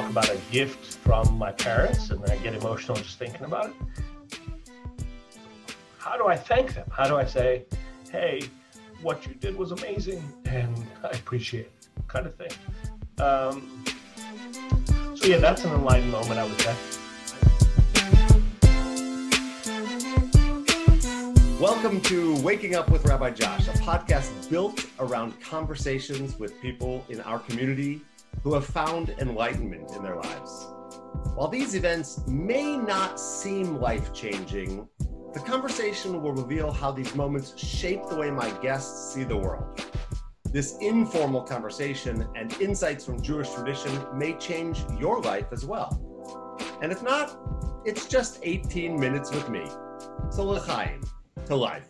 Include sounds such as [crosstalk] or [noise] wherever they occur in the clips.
talk about a gift from my parents, and I get emotional just thinking about it. How do I thank them? How do I say, hey, what you did was amazing and I appreciate it, kind of thing. Um, so, yeah, that's an enlightened moment, I would say. Welcome to Waking Up with Rabbi Josh, a podcast built around conversations with people in our community who have found enlightenment in their lives. While these events may not seem life changing, the conversation will reveal how these moments shape the way my guests see the world. This informal conversation and insights from Jewish tradition may change your life as well. And if not, it's just 18 minutes with me. So l'chaim, to life.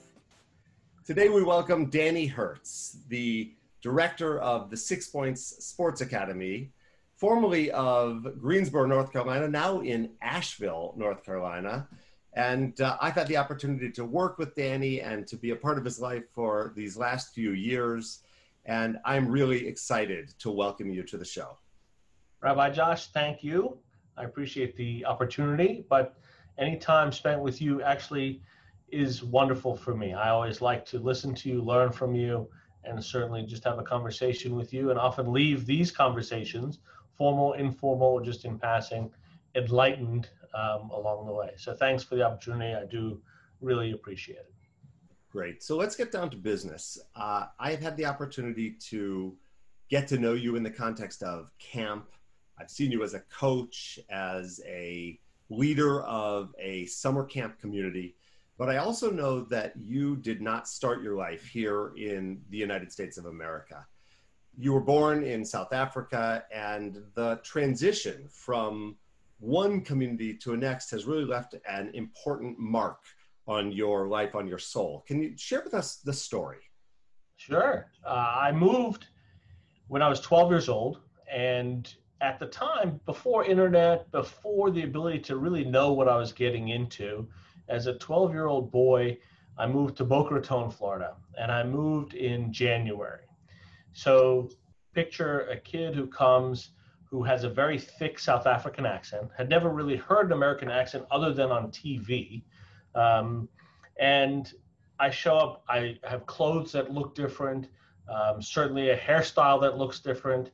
Today we welcome Danny Herz, the director of the Six Points Sports Academy, formerly of Greensboro, North Carolina, now in Asheville, North Carolina. And uh, I've had the opportunity to work with Danny and to be a part of his life for these last few years. And I'm really excited to welcome you to the show. Rabbi Josh, thank you. I appreciate the opportunity, but any time spent with you actually is wonderful for me. I always like to listen to you, learn from you, and certainly just have a conversation with you and often leave these conversations, formal, informal, just in passing, enlightened um, along the way. So thanks for the opportunity. I do really appreciate it. Great. So let's get down to business. Uh, I have had the opportunity to get to know you in the context of camp. I've seen you as a coach, as a leader of a summer camp community. But I also know that you did not start your life here in the United States of America. You were born in South Africa, and the transition from one community to a next has really left an important mark on your life, on your soul. Can you share with us the story? Sure. Uh, I moved when I was 12 years old, and at the time, before internet, before the ability to really know what I was getting into, as a 12 year old boy, I moved to Boca Raton, Florida, and I moved in January. So picture a kid who comes who has a very thick South African accent, had never really heard an American accent other than on TV. Um, and I show up, I have clothes that look different, um, certainly a hairstyle that looks different,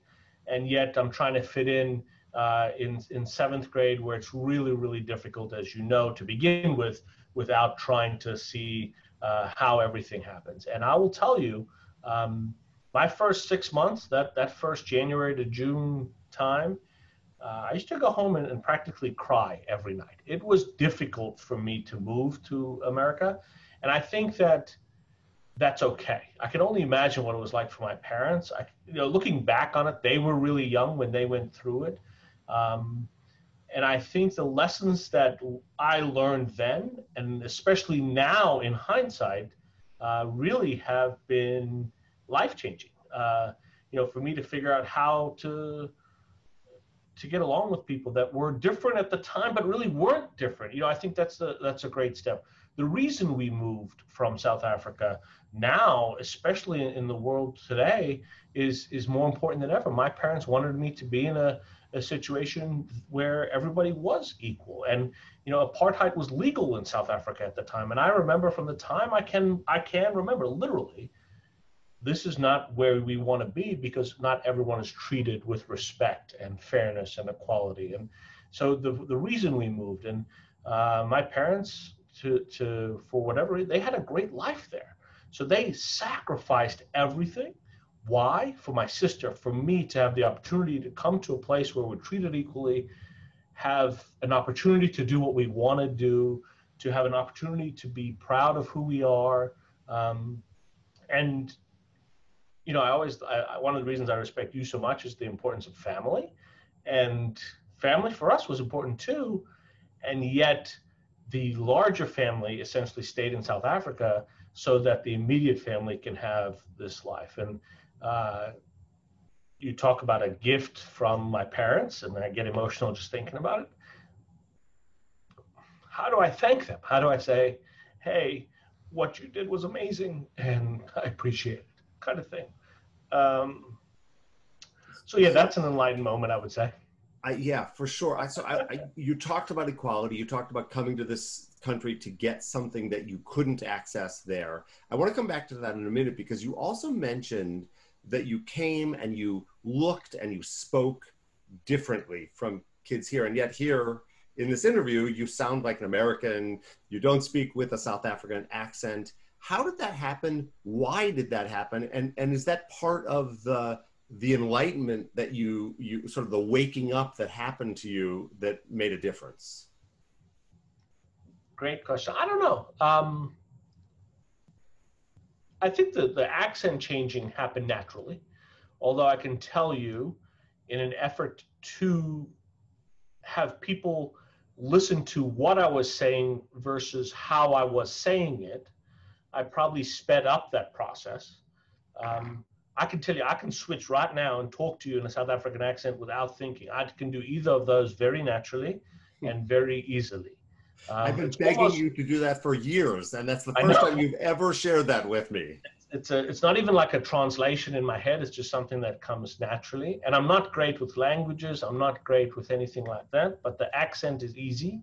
and yet I'm trying to fit in uh, in, in seventh grade where it's really, really difficult, as you know, to begin with without trying to see uh, how everything happens. And I will tell you, um, my first six months, that, that first January to June time, uh, I used to go home and, and, practically cry every night. It was difficult for me to move to America. And I think that that's okay. I can only imagine what it was like for my parents. I, you know, looking back on it, they were really young when they went through it. Um, and I think the lessons that I learned then, and especially now in hindsight, uh, really have been life changing. Uh, you know, for me to figure out how to to get along with people that were different at the time, but really weren't different. You know, I think that's a that's a great step. The reason we moved from South Africa now, especially in the world today, is is more important than ever. My parents wanted me to be in a a situation where everybody was equal. And you know apartheid was legal in south africa at the time. And i remember from the time i can i can remember literally this is not where we want to be because not everyone is treated with respect and fairness and equality. And so the the reason we moved and uh, my parents to to for whatever they had a great life there. So they sacrificed everything why? For my sister, for me to have the opportunity to come to a place where we're treated equally, have an opportunity to do what we want to do, to have an opportunity to be proud of who we are. Um, and, you know, I always, I, one of the reasons I respect you so much is the importance of family. And family for us was important too. And yet, the larger family essentially stayed in South Africa so that the immediate family can have this life. And uh, you talk about a gift from my parents, and I get emotional just thinking about it. How do I thank them? How do I say, hey, what you did was amazing and [laughs] I appreciate it, kind of thing. Um, so, yeah, that's an enlightened moment, I would say. I, yeah, for sure. I, so I, I, you talked about equality. You talked about coming to this country to get something that you couldn't access there. I want to come back to that in a minute because you also mentioned that you came and you looked and you spoke differently from kids here, and yet here in this interview, you sound like an American. You don't speak with a South African accent. How did that happen? Why did that happen? And and is that part of the the enlightenment that you you sort of the waking up that happened to you that made a difference great question i don't know um, i think that the accent changing happened naturally although i can tell you in an effort to have people listen to what i was saying versus how i was saying it i probably sped up that process um, I can tell you, I can switch right now and talk to you in a South African accent without thinking. I can do either of those very naturally and very easily. Um, I've been begging almost, you to do that for years, and that's the first time you've ever shared that with me. It's a, it's not even like a translation in my head. It's just something that comes naturally. And I'm not great with languages. I'm not great with anything like that. But the accent is easy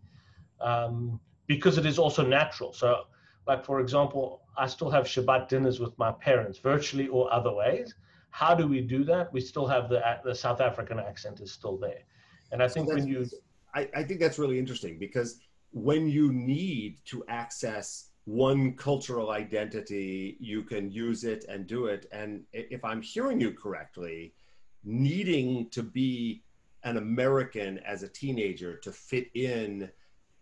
um, because it is also natural. So like for example, I still have Shabbat dinners with my parents, virtually or other ways. How do we do that? We still have the the South African accent is still there, and I think so when you, I, I think that's really interesting because when you need to access one cultural identity, you can use it and do it. And if I'm hearing you correctly, needing to be an American as a teenager to fit in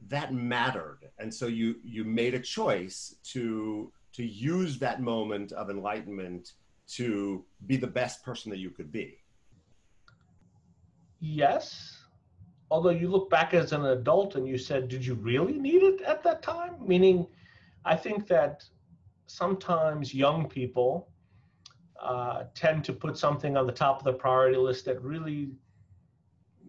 that mattered. And so you you made a choice to to use that moment of enlightenment to be the best person that you could be. Yes although you look back as an adult and you said did you really need it at that time meaning i think that sometimes young people uh, tend to put something on the top of the priority list that really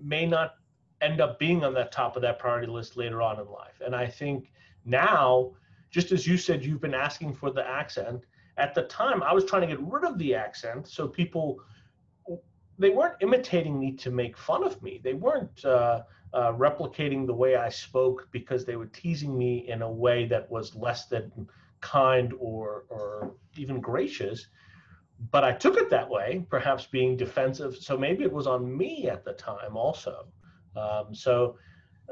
may not end up being on that top of that priority list later on in life. And I think now, just as you said, you've been asking for the accent. At the time, I was trying to get rid of the accent so people they weren't imitating me to make fun of me. They weren't uh, uh, replicating the way I spoke because they were teasing me in a way that was less than kind or or even gracious. But I took it that way, perhaps being defensive. So maybe it was on me at the time also. Um, so,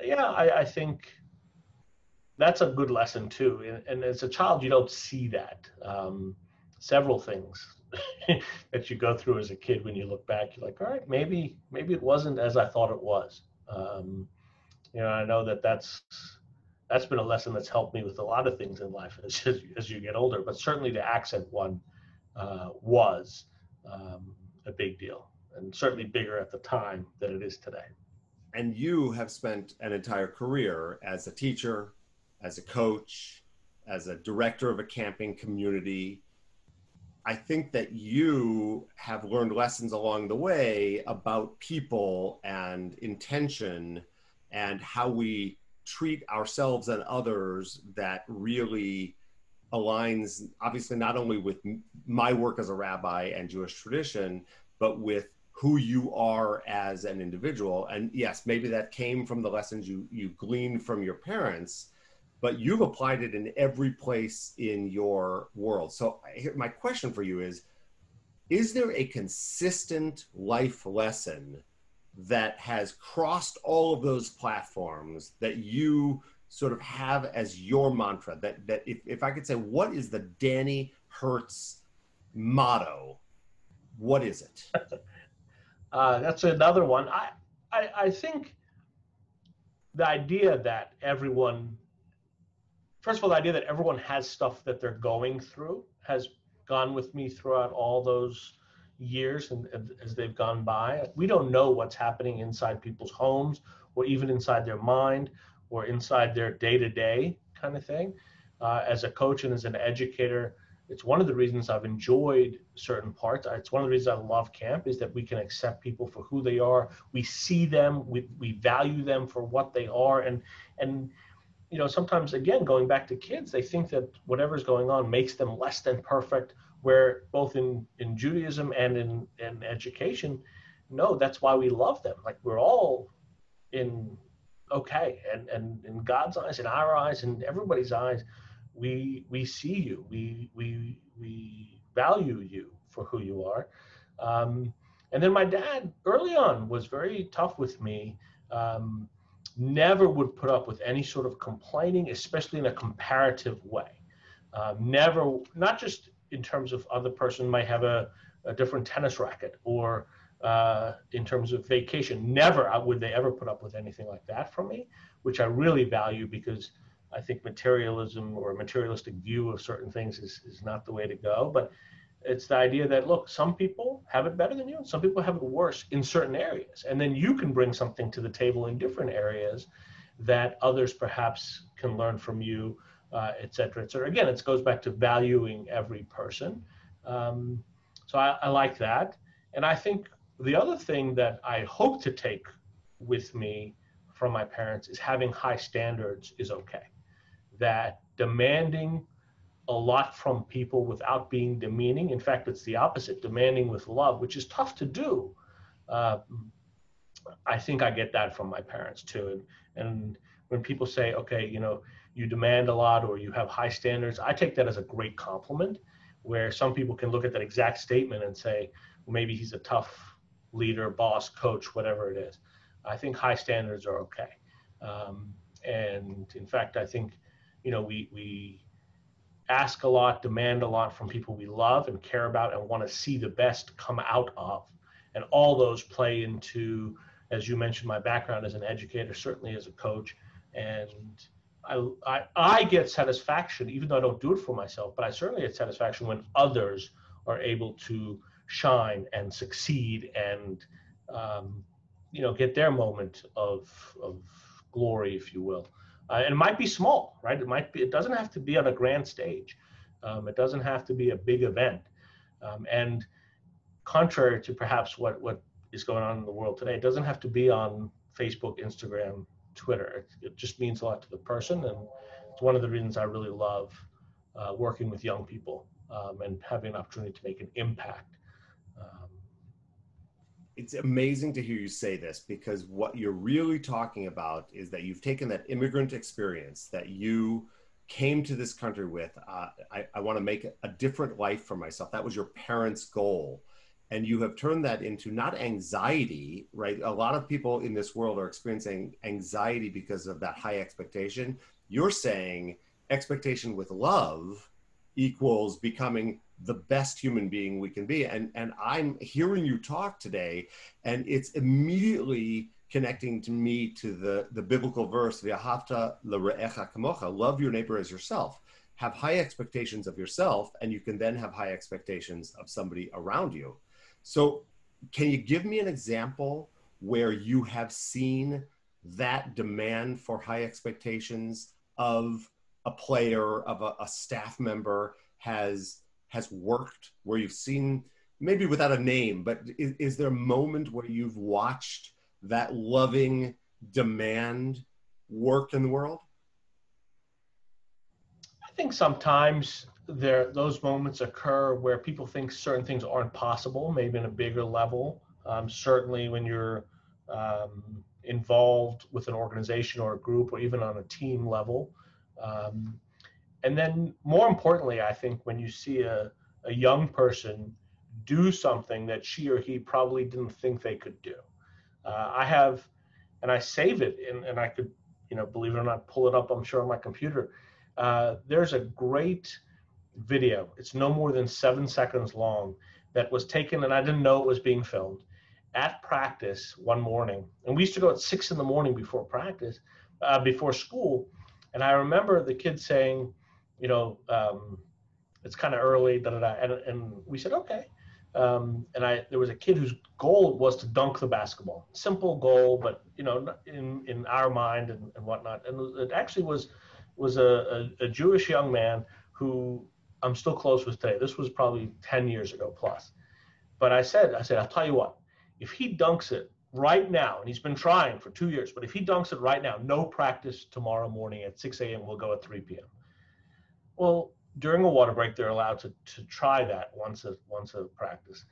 yeah, I, I, think that's a good lesson too. And, and, as a child, you don't see that. Um, several things [laughs] that you go through as a kid when you look back, you're like, all right, maybe maybe it wasn't as I thought it was. Um, you know, I know that that's that's been a lesson that's helped me with a lot of things in life [laughs] as, as you get older. But certainly the accent one uh, was um, a big deal, and certainly bigger at the time than it is today and you have spent an entire career as a teacher, as a coach, as a director of a camping community. I think that you have learned lessons along the way about people and intention and how we treat ourselves and others that really aligns obviously not only with my work as a rabbi and Jewish tradition, but with who you are as an individual. And yes, maybe that came from the lessons you you gleaned from your parents, but you've applied it in every place in your world. So my question for you is is there a consistent life lesson that has crossed all of those platforms that you sort of have as your mantra that that if, if i could say what is the danny herz motto what is it [laughs] Uh, that's another one. I, I, I think the idea that everyone, first of all, the idea that everyone has stuff that they're going through has gone with me throughout all those years and, and as they've gone by. We don't know what's happening inside people's homes or even inside their mind or inside their day to day kind of thing. Uh, as a coach and as an educator, it's one of the reasons I've enjoyed certain parts. It's one of the reasons I love camp is that we can accept people for who they are. We see them, we, we value them for what they are. And, and, you know, sometimes again, going back to kids, they think that whatever's going on makes them less than perfect, where both in, in Judaism and in, in education, no, that's why we love them. Like we're all in okay and and in god's eyes in our eyes in everybody's eyes we we see you. We we we value you for who you are. Um, and then my dad early on was very tough with me. Um, never would put up with any sort of complaining especially in a comparative way um, never not just in terms of other person might have a, a different tennis racket or uh, in terms of vacation. Never would they ever put up with anything like that from me, which I really value because I think materialism or a materialistic view of certain things is, is not the way to go. But it's the idea that look, some people have it better than you, some people have it worse in certain areas, and then you can bring something to the table in different areas that others perhaps can learn from you, uh, et cetera, et cetera. Again, it goes back to valuing every person. Um, so I, I like that, and I think the other thing that I hope to take with me from my parents is having high standards is okay. That demanding a lot from people without being demeaning, in fact, it's the opposite, demanding with love, which is tough to do. Uh, I think I get that from my parents too. And, and when people say, okay, you know, you demand a lot or you have high standards, I take that as a great compliment where some people can look at that exact statement and say, well, maybe he's a tough leader, boss, coach, whatever it is. I think high standards are okay. Um, and in fact, I think, you know, we, we ask a lot, demand a lot from people we love and care about and want to see the best come out of. And all those play into, as you mentioned, my background as an educator, certainly as a coach. And I, I, I get satisfaction, even though I don't do it for myself, but I certainly get satisfaction when others are able to shine and succeed and um, you know get their moment of of glory, if you will. Uh, and it might be small, right? It might be. It doesn't have to be on a grand stage. Um, it doesn't have to be a big event. Um, and contrary to perhaps what what is going on in the world today, it doesn't have to be on Facebook, Instagram, Twitter. It, it just means a lot to the person, and it's one of the reasons I really love uh, working with young people um, and having an opportunity to make an impact it's amazing to hear you say this because what you're really talking about is that you've taken that immigrant experience that you came to this country with. Uh, I, I want to make a different life for myself. That was your parents' goal. And you have turned that into not anxiety, right? A lot of people in this world are experiencing anxiety because of that high expectation. You're saying expectation with love equals becoming the best human being we can be. And and i'm hearing you talk today and it's immediately connecting to me to the the biblical verse v'ahavta l're'echa kamocha love your neighbor as yourself. Have high expectations of yourself and you can then have high expectations of somebody around you. So can you give me an example where you have seen that demand for high expectations of a player of a, a staff member has has worked where you've seen maybe without a name but is, is there a moment where you've watched that loving demand work in the world? I think sometimes there those moments occur where people think certain things aren't possible maybe in a bigger level. Um, certainly when you're um, involved with an organization or a group or even on a team level um, and then more importantly, I think when you see a, a young person do something that she or he probably didn't think they could do. Uh, I have, and I save it, and, and I could, you know, believe it or not, pull it up, I'm sure, on my computer. Uh, there's a great video. It's no more than seven seconds long that was taken, and I didn't know it was being filmed at practice one morning. And we used to go at six in the morning before practice, uh, before school. And I remember the kid saying, you know, um, it's kind of early, da, da, da. And, and we said, okay. Um, and I, there was a kid whose goal was to dunk the basketball. Simple goal, but you know, in, in our mind and, and whatnot. And it actually was, was a, a, a Jewish young man who I'm still close with today. This was probably 10 years ago plus. But I said, I said, I'll tell you what, if he dunks it right now, and he's been trying for two years, but if he dunks it right now, no practice tomorrow morning at 6 a.m. We'll go at 3 p.m. Well, during a water break, they're allowed to, to try that once a once a practice.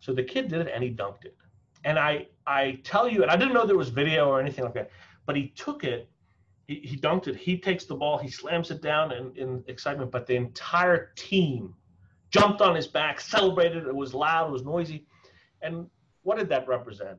So the kid did it and he dunked it. and I I tell you, and I didn't know there was video or anything like that, but he took it, he, he dunked it, he takes the ball, he slams it down in, in excitement, but the entire team jumped on his back, celebrated. It was loud, it was noisy. And what did that represent?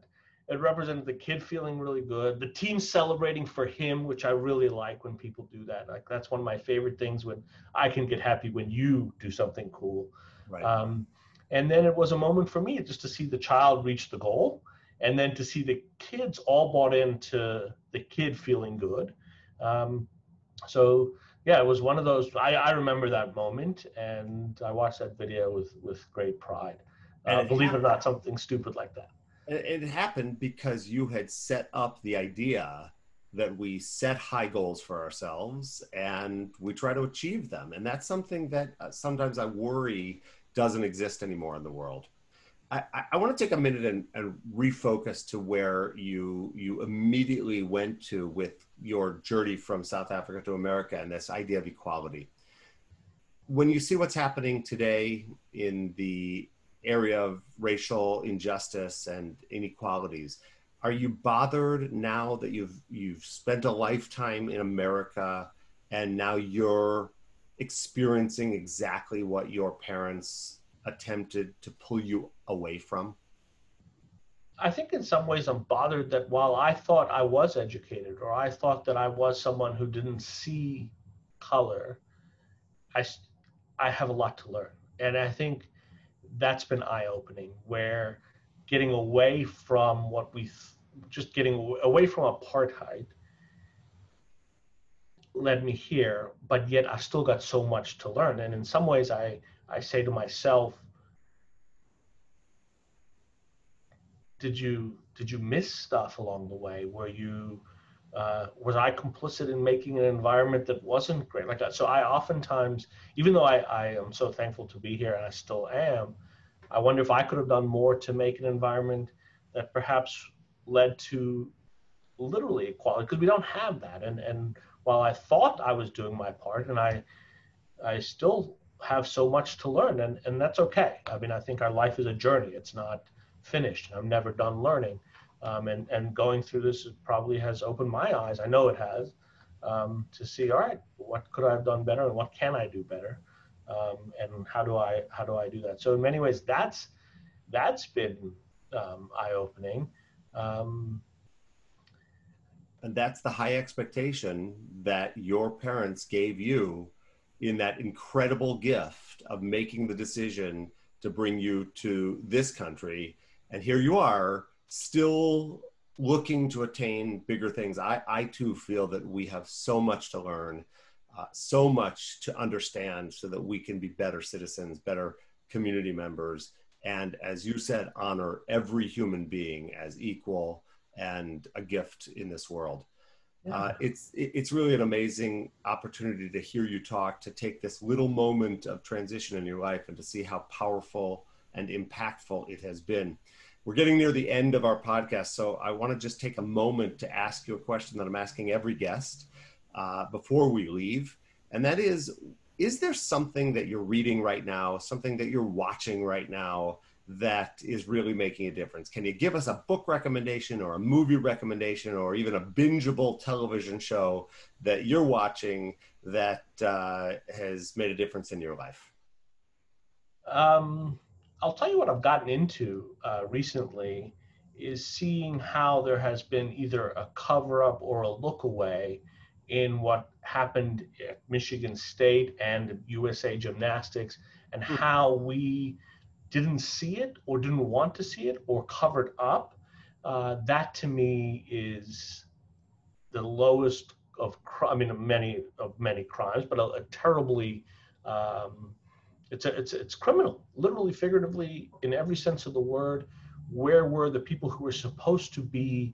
It represented the kid feeling really good, the team celebrating for him, which I really like when people do that. Like that's one of my favorite things when I can get happy when you do something cool. Right. Um, and then it was a moment for me just to see the child reach the goal and then to see the kids all bought into the kid feeling good. Um, so yeah, it was one of those. I, I remember that moment, and I watched that video with with great pride. Uh, believe it or not, something stupid like that. It happened because you had set up the idea that we set high goals for ourselves and we try to achieve them, and that's something that uh, sometimes I worry doesn't exist anymore in the world. I, I want to take a minute and, and, refocus to where you you immediately went to with your journey from South Africa to America and this idea of equality. When you see what's happening today in the area of racial injustice and inequalities, are you bothered now that you've you've spent a lifetime in America and now you're experiencing exactly what your parents attempted to pull you away from? I think in some ways I'm bothered that while I thought I was educated or I thought that I was someone who didn't see color, I, I have a lot to learn. And I think that's been eye opening where getting away from what we, just getting away from apartheid led me here, but yet I still got so much to learn. And in some ways, I, I say to myself, did you did you miss stuff along the way? Were you uh, was I complicit in making an environment that wasn't great like that? So I oftentimes, even though I, I am so thankful to be here and I still am, I wonder if I could have done more to make an environment that perhaps led to literally equality because we don't have that. And and while I thought I was doing my part, and I I still have so much to learn, and and that's okay. I mean, I think our life is a journey. It's not finished. I'm never done learning. Um, and, and going through this probably has opened my eyes. I know it has um, to see, all right, what could I have done better and what can I do better? Um, and how do I, how do I do that? So in many ways, that's, that's been um, eye opening. Um, and that's the high expectation that your parents gave you in that incredible gift of making the decision to bring you to this country and here you are still looking to attain bigger things. I, I too feel that we have so much to learn, uh, so much to understand so that we can be better citizens, better community members. And as you said, honor every human being as equal and a gift in this world. Yeah. Uh, it's it's really an amazing opportunity to hear you talk, to take this little moment of transition in your life, and to see how powerful and impactful it has been. We're getting near the end of our podcast, so I want to just take a moment to ask you a question that I'm asking every guest uh, before we leave, and that is: Is there something that you're reading right now, something that you're watching right now? that is really making a difference? Can you give us a book recommendation or a movie recommendation or even a bingeable television show that you're watching that uh, has made a difference in your life? Um, I'll tell you what I've gotten into uh, recently is seeing how there has been either a cover up or a look away in what happened at Michigan State and USA Gymnastics and hmm. how we didn't see it or didn't want to see it or covered up. Uh, that to me is the lowest of I mean many of many crimes, but a, a terribly um, it's a, it's it's criminal, literally, figuratively, in every sense of the word. Where were the people who were supposed to be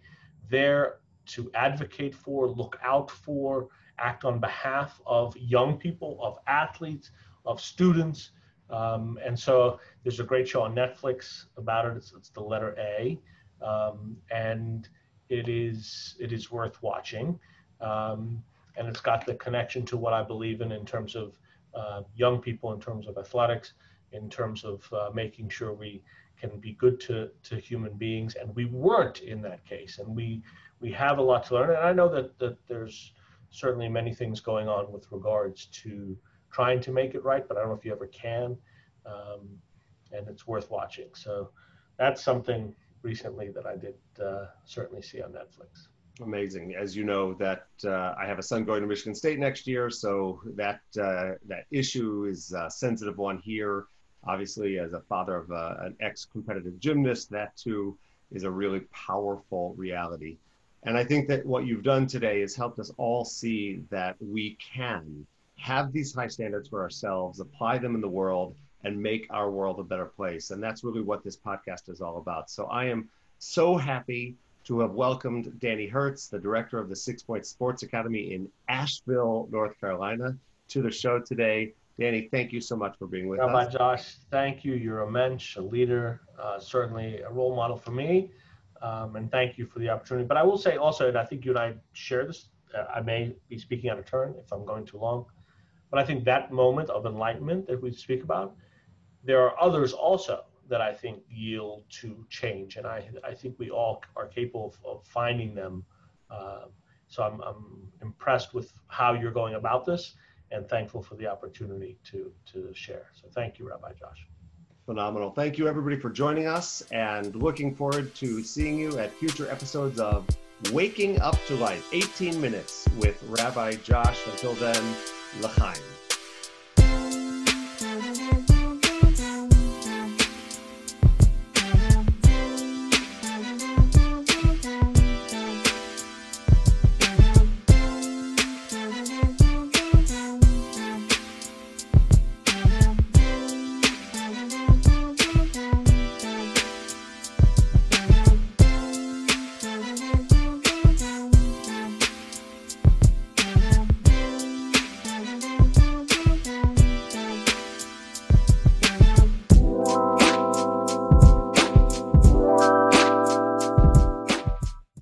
there to advocate for, look out for, act on behalf of young people, of athletes, of students? Um, and so there's a great show on Netflix about it. It's, it's Athlete A, um, and it is it is worth watching. Um, and it's got the connection to what I believe in in terms of uh, young people in terms of athletics, in terms of uh, making sure we can be good to, to human beings. And we weren't in that case. And we, we have a lot to learn. And I know that, that there's certainly many things going on with regards to trying to make it right, but I don't know if you ever can. Um, and it's worth watching. So that's something recently that I did uh, certainly see on Netflix. Amazing. As you know, that uh, I have a son going to Michigan State next year, so that uh, that issue is a sensitive one here. Obviously, as a father of uh, an ex-competitive gymnast, that too is a really powerful reality. And I think that what you've done today has helped us all see that we can have these high standards for ourselves, apply them in the world, and make our world a better place. And that's really what this podcast is all about. So I am so happy to have welcomed Danny Herz, the director of the Six Point Sports Academy in Asheville, North Carolina, to the show today. Danny, thank you so much for being with Rabbi us. Josh, thank you. You're a mensch, a leader, uh, certainly a role model for me. Um, and thank you for the opportunity. But I will say also, and I think you and I share this, uh, I may be speaking out of turn if I'm going too long, but I think that moment of enlightenment that we speak about, there are others also that I think yield to change. And I, I think we all are capable of, of finding them. Uh, so I'm, I'm impressed with how you're going about this and thankful for the opportunity to, to share. So thank you, Rabbi Josh. Phenomenal. Thank you, everybody, for joining us and looking forward to seeing you at future episodes of Waking Up to Life 18 Minutes with Rabbi Josh. Until then, L'chaim.